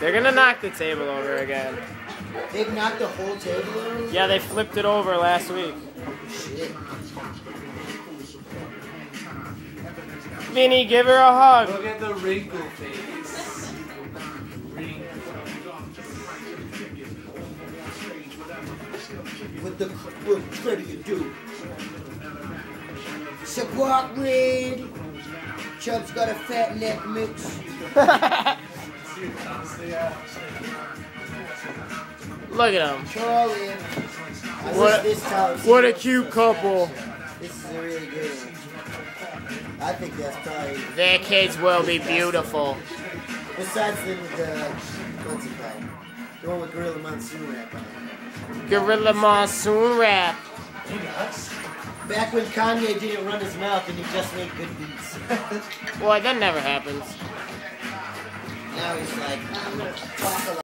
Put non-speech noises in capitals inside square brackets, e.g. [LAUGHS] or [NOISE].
They're gonna knock the table over again. They've knocked the whole table over. Yeah, they flipped it over last week. Shit. Vinny, give her a hug. Look at the wrinkle face. What the do you do? Support Red. Chubb's got a fat neck mix. [LAUGHS] Look at them. Charlie. What- this What a cute couple. This is a really good one. I think that's probably Their kids will be beautiful. besides the, the what's it called? The one with Gorilla Monsoon rap on it. Gorilla Monsoon rap. Back when Kanye didn't run his mouth and he just made good beats. [LAUGHS] Boy, that never happens. Now he's like, I'm gonna talk a lot.